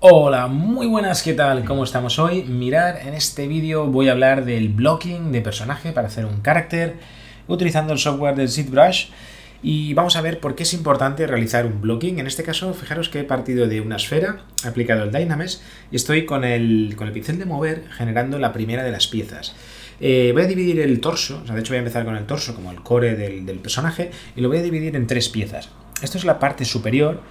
Hola, muy buenas, ¿qué tal? ¿Cómo estamos hoy? Mirar, en este vídeo voy a hablar del blocking de personaje para hacer un carácter utilizando el software del ZBrush y vamos a ver por qué es importante realizar un blocking. En este caso, fijaros que he partido de una esfera, he aplicado el Dynamesh y estoy con el, con el pincel de mover generando la primera de las piezas. Eh, voy a dividir el torso, o sea, de hecho voy a empezar con el torso como el core del, del personaje y lo voy a dividir en tres piezas. Esto es la parte superior,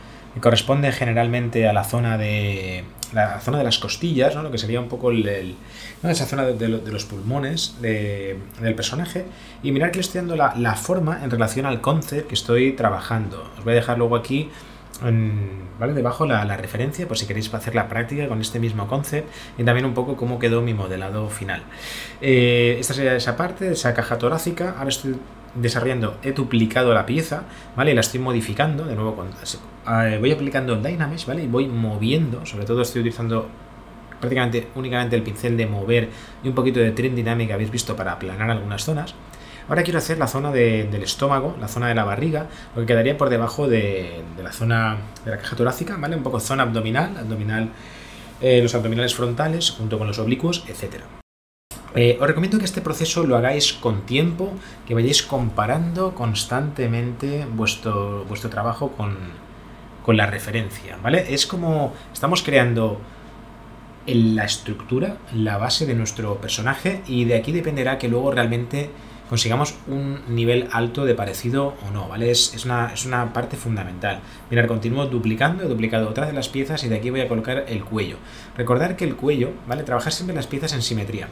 corresponde generalmente a la zona de la zona de las costillas, ¿no? lo que sería un poco el, esa zona de, los pulmones del personaje. Y mirar que estoy dando la, forma en relación al concept que estoy trabajando. Os voy a dejar luego aquí ¿vale? debajo la, referencia por si queréis hacer la práctica con este mismo concept y también un poco cómo quedó mi modelado final. Eh, esta sería esa parte, esa caja torácica. Ahora estoy desarrollando, he duplicado la pieza, ¿vale? Y la estoy modificando, de nuevo, con, eh, voy aplicando el Dynamesh, ¿vale? Y voy moviendo, sobre todo estoy utilizando prácticamente únicamente el pincel de mover y un poquito de trim dinámica habéis visto para aplanar algunas zonas. Ahora quiero hacer la zona del estómago, la zona de la barriga, lo que quedaría por debajo de, la zona de la caja torácica, ¿vale? Un poco zona abdominal, abdominal, eh, los abdominales frontales junto con los oblicuos, etcétera. Eh, os recomiendo que este proceso lo hagáis con tiempo, que vayáis comparando constantemente vuestro, vuestro trabajo con, con la referencia, ¿vale? Es como estamos creando la estructura, la base de nuestro personaje y de aquí dependerá que luego realmente consigamos un nivel alto de parecido o no, ¿vale? Es, una, es una, parte fundamental. Mirar, continúo duplicando, he duplicado otras de las piezas y de aquí voy a colocar el cuello. Recordar que el cuello, ¿vale? Trabajar siempre las piezas en simetría.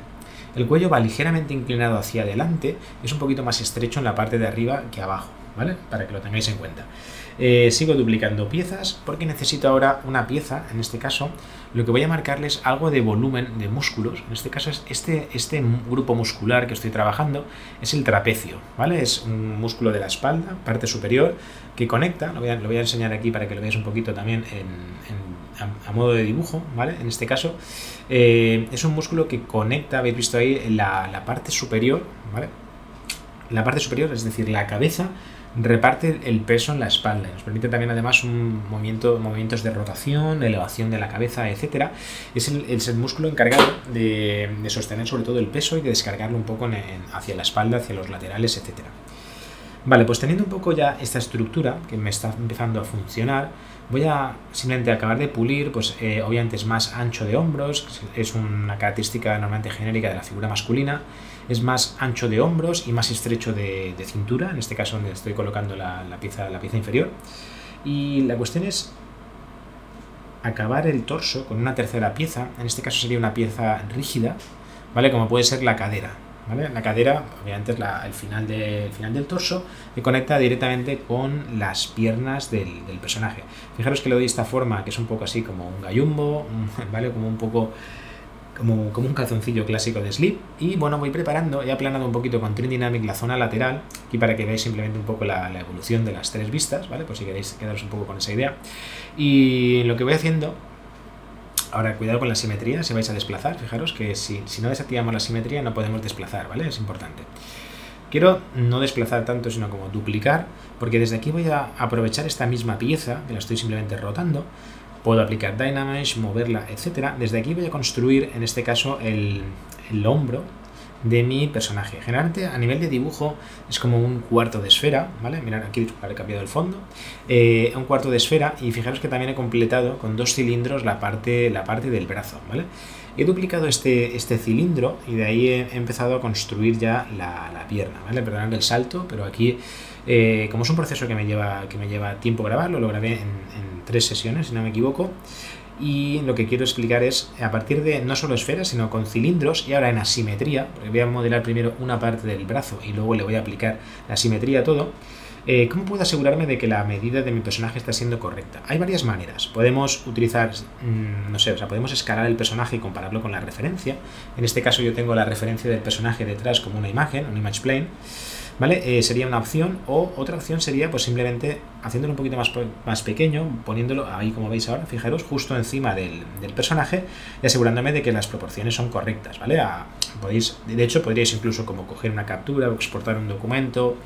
El cuello va ligeramente inclinado hacia adelante, es un poquito más estrecho en la parte de arriba que abajo, ¿vale? Para que lo tengáis en cuenta. Eh, sigo duplicando piezas porque necesito ahora una pieza, en este caso, lo que voy a marcarles algo de volumen de músculos. En este caso es este, este grupo muscular que estoy trabajando, es el trapecio, ¿vale? Es un músculo de la espalda, parte superior, que conecta, lo voy a, enseñar aquí para que lo veáis un poquito también a, modo de dibujo, ¿vale? En este caso, eh, es un músculo que conecta, habéis visto ahí, la, la parte superior, ¿vale? La parte superior, es decir, la cabeza reparte el peso en la espalda. Nos permite también además un movimiento, movimientos de rotación, elevación de la cabeza, etc. Es el, músculo encargado de, sostener sobre todo el peso y de descargarlo un poco hacia la espalda, hacia los laterales, etc. Vale, pues teniendo un poco ya esta estructura que me está empezando a funcionar, voy a simplemente acabar de pulir, pues eh, obviamente es más ancho de hombros, es una característica normalmente genérica de la figura masculina, es más ancho de hombros y más estrecho de, cintura, en este caso donde estoy colocando la, pieza, la pieza inferior. Y la cuestión es acabar el torso con una tercera pieza, en este caso sería una pieza rígida, ¿vale? Como puede ser la cadera. La cadera, obviamente, es el, final final del torso que conecta directamente con las piernas del, personaje. Fijaros que le doy esta forma, que es un poco así como un gallumbo, ¿vale? Como un poco como, como, un calzoncillo clásico de slip. Y bueno, voy preparando, he aplanado un poquito con Trim Dynamic la zona lateral, aquí para que veáis simplemente un poco la, la, evolución de las tres vistas, ¿vale? Por si queréis quedaros un poco con esa idea. Y lo que voy haciendo Ahora, cuidado con la simetría, si vais a desplazar, fijaros que si, no desactivamos la simetría no podemos desplazar, ¿vale? Es importante. Quiero no desplazar tanto, sino como duplicar, porque desde aquí voy a aprovechar esta misma pieza, que la estoy simplemente rotando, puedo aplicar Dynamesh, moverla, etc. Desde aquí voy a construir, en este caso, el, el hombro de mi personaje. Generalmente a nivel de dibujo es como un cuarto de esfera, ¿vale? Mirad, aquí he cambiado el fondo. Eh, un cuarto de esfera y fijaros que también he completado con dos cilindros la parte, la parte del brazo, ¿vale? He duplicado este, este cilindro y de ahí he empezado a construir ya la, pierna, ¿vale? Perdonad el salto, pero aquí, eh, como es un proceso que me lleva, que me lleva tiempo grabarlo, lo grabé en tres sesiones, si no me equivoco, y lo que quiero explicar es a partir de no solo esferas sino con cilindros y ahora en asimetría, porque voy a modelar primero una parte del brazo y luego le voy a aplicar la asimetría a todo, eh, ¿cómo puedo asegurarme de que la medida de mi personaje está siendo correcta? Hay varias maneras. Podemos utilizar, mm, no sé, o sea, podemos escalar el personaje y compararlo con la referencia. En este caso yo tengo la referencia del personaje detrás como una imagen, un image plane. ¿Vale? Eh, sería una opción o otra opción sería pues simplemente haciéndolo un poquito más, más pequeño, poniéndolo ahí como veis ahora, fijaros, justo encima del, personaje y asegurándome de que las proporciones son correctas, ¿vale? podéis, de hecho podríais incluso como coger una captura o exportar un documento,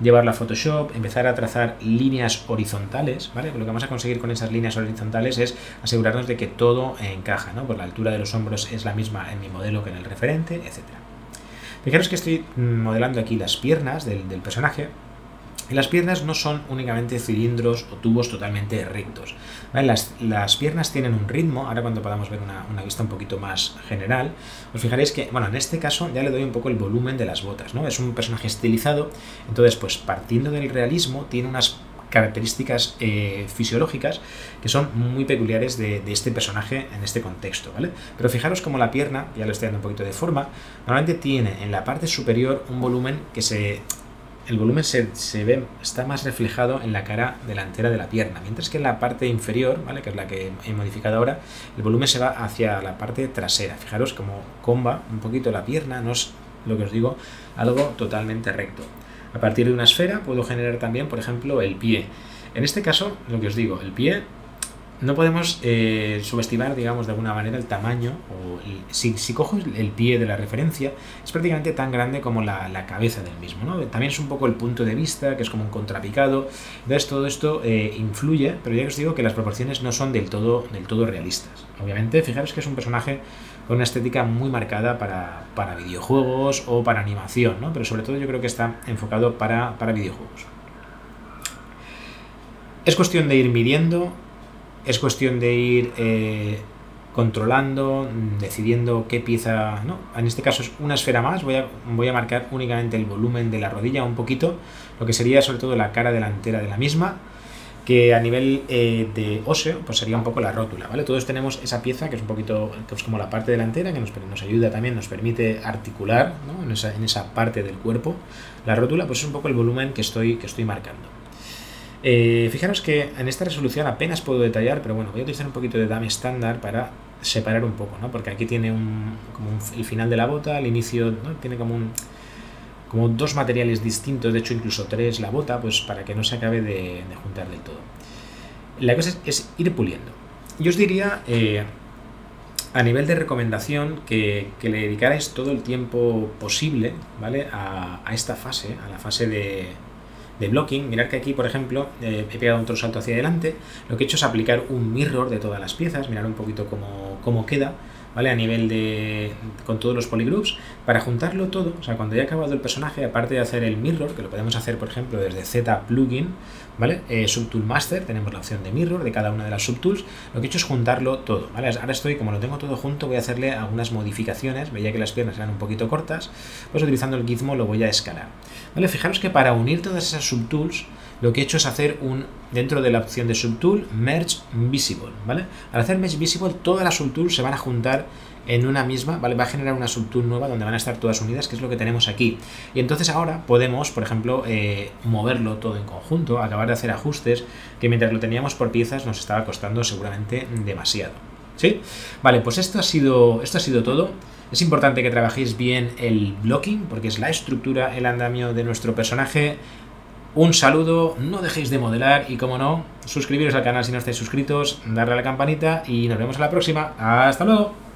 llevarlo a Photoshop, empezar a trazar líneas horizontales, ¿vale? Lo que vamos a conseguir con esas líneas horizontales es asegurarnos de que todo encaja, ¿no? Por la altura de los hombros es la misma en mi modelo que en el referente, etcétera. Fijaros que estoy modelando aquí las piernas del, personaje. Y las piernas no son únicamente cilindros o tubos totalmente rectos. Las, piernas tienen un ritmo, ahora cuando podamos ver una, vista un poquito más general, os fijaréis que, bueno, en este caso ya le doy un poco el volumen de las botas, ¿no? Es un personaje estilizado, entonces pues partiendo del realismo tiene unas características eh, fisiológicas que son muy peculiares de, este personaje en este contexto, ¿vale? Pero fijaros como la pierna, ya le estoy dando un poquito de forma, normalmente tiene en la parte superior un volumen que se... El volumen se, se ve, está más reflejado en la cara delantera de la pierna, mientras que en la parte inferior, ¿vale? que es la que he modificado ahora, el volumen se va hacia la parte trasera. Fijaros como comba un poquito la pierna, no es lo que os digo, algo totalmente recto. A partir de una esfera puedo generar también, por ejemplo, el pie. En este caso, lo que os digo, el pie no podemos eh, subestimar, digamos, de alguna manera el tamaño. O si, cojo el pie de la referencia, es prácticamente tan grande como la, cabeza del mismo. ¿no? También es un poco el punto de vista, que es como un contrapicado. Entonces todo esto eh, influye, pero ya os digo que las proporciones no son del todo, del todo realistas. Obviamente, fijaros que es un personaje con una estética muy marcada para, para videojuegos o para animación, ¿no? pero sobre todo yo creo que está enfocado para, para videojuegos. Es cuestión de ir midiendo, es cuestión de ir eh, controlando, decidiendo qué pieza, ¿no? En este caso es una esfera más, voy a, voy a marcar únicamente el volumen de la rodilla un poquito, lo que sería sobre todo la cara delantera de la misma, que a nivel eh, de óseo pues sería un poco la rótula, ¿vale? Todos tenemos esa pieza que es un poquito, que es como la parte delantera, que nos, nos ayuda también, nos permite articular ¿no? en, esa, en, esa, parte del cuerpo. La rótula pues es un poco el volumen que estoy, que estoy marcando. Eh, fijaros que en esta resolución apenas puedo detallar, pero bueno, voy a utilizar un poquito de dame estándar para separar un poco, ¿no? Porque aquí tiene un, como el final de la bota, el inicio, ¿no? Tiene como un como dos materiales distintos, de hecho incluso tres la bota, pues para que no se acabe de, juntar del todo. La cosa es, ir puliendo. Yo os diría, eh, a nivel de recomendación, que, le dedicarais todo el tiempo posible, ¿vale? A, esta fase, a la fase de, de blocking. Mirad que aquí, por ejemplo, eh, he pegado otro salto hacia adelante. Lo que he hecho es aplicar un mirror de todas las piezas, mirar un poquito cómo, cómo queda. ¿Vale? A nivel de... con todos los polygroups, para juntarlo todo, o sea, cuando ya acabado el personaje, aparte de hacer el mirror, que lo podemos hacer, por ejemplo, desde Z plugin, ¿vale? Eh, Subtool Master, tenemos la opción de mirror de cada una de las subtools, lo que he hecho es juntarlo todo, ¿vale? Ahora estoy, como lo tengo todo junto, voy a hacerle algunas modificaciones, veía que las piernas eran un poquito cortas, pues utilizando el gizmo lo voy a escalar, ¿vale? Fijaros que para unir todas esas subtools, lo que he hecho es hacer un, dentro de la opción de Subtool, Merge Visible, ¿vale? Al hacer Merge Visible, todas las subtools se van a juntar en una misma, ¿vale? Va a generar una subtool nueva donde van a estar todas unidas, que es lo que tenemos aquí. Y entonces ahora podemos, por ejemplo, eh, moverlo todo en conjunto, acabar de hacer ajustes, que mientras lo teníamos por piezas nos estaba costando seguramente demasiado. ¿Sí? Vale, pues esto ha sido, esto ha sido todo. Es importante que trabajéis bien el blocking, porque es la estructura, el andamio de nuestro personaje. Un saludo, no dejéis de modelar y como no, suscribiros al canal si no estáis suscritos, darle a la campanita y nos vemos en la próxima. ¡Hasta luego!